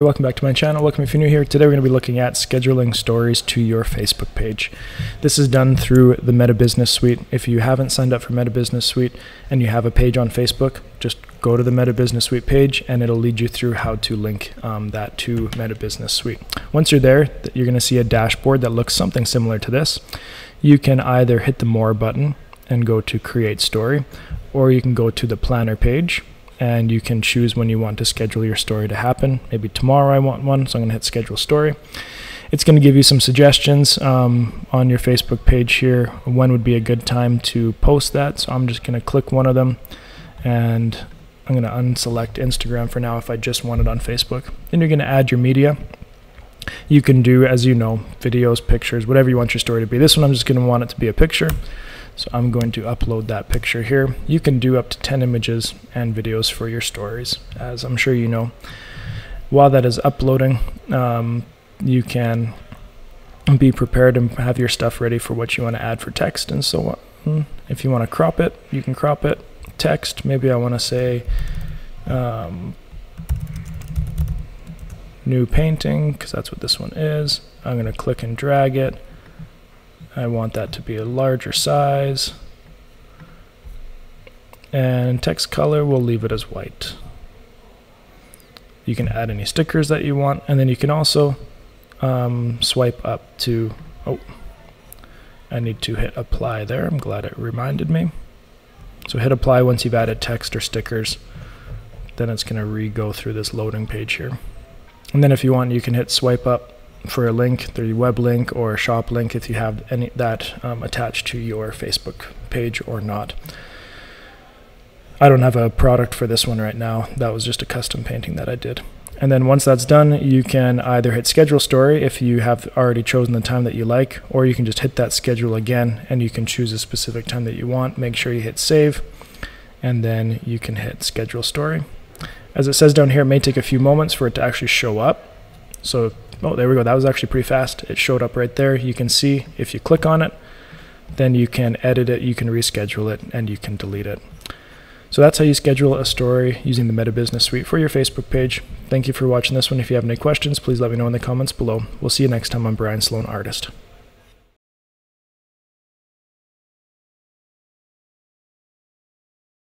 Welcome back to my channel. Welcome if you're new here. Today we're going to be looking at scheduling stories to your Facebook page. This is done through the Meta Business Suite. If you haven't signed up for Meta Business Suite and you have a page on Facebook, just go to the Meta Business Suite page and it'll lead you through how to link um, that to Meta Business Suite. Once you're there, you're going to see a dashboard that looks something similar to this. You can either hit the More button and go to Create Story, or you can go to the Planner page and you can choose when you want to schedule your story to happen. Maybe tomorrow I want one, so I'm going to hit schedule story. It's going to give you some suggestions um, on your Facebook page here. When would be a good time to post that? So I'm just going to click one of them and I'm going to unselect Instagram for now if I just want it on Facebook. Then you're going to add your media. You can do, as you know, videos, pictures, whatever you want your story to be. This one I'm just going to want it to be a picture. So I'm going to upload that picture here. You can do up to 10 images and videos for your stories, as I'm sure you know. While that is uploading, um, you can be prepared and have your stuff ready for what you want to add for text and so on. If you want to crop it, you can crop it. Text, maybe I want to say um, new painting, because that's what this one is. I'm going to click and drag it I want that to be a larger size. And text color, we'll leave it as white. You can add any stickers that you want, and then you can also um, swipe up to, oh, I need to hit apply there. I'm glad it reminded me. So hit apply once you've added text or stickers. Then it's going to re-go through this loading page here. And then if you want, you can hit swipe up for a link, the web link or shop link if you have any that um, attached to your Facebook page or not. I don't have a product for this one right now. That was just a custom painting that I did. And then once that's done, you can either hit schedule story if you have already chosen the time that you like, or you can just hit that schedule again and you can choose a specific time that you want. Make sure you hit save and then you can hit schedule story. As it says down here, it may take a few moments for it to actually show up. So Oh, there we go. That was actually pretty fast. It showed up right there. You can see if you click on it, then you can edit it, you can reschedule it, and you can delete it. So that's how you schedule a story using the Meta Business Suite for your Facebook page. Thank you for watching this one. If you have any questions, please let me know in the comments below. We'll see you next time on Brian Sloan Artist.